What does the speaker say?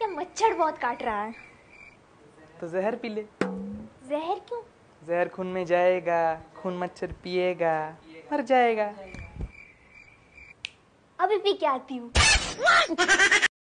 ये मच्छर बहुत काट रहा है। तो जहर पी ले। जहर क्यों? जहर खून में जाएगा खून मच्छर पिएगा मर जाएगा। अभी पी के आती हूँ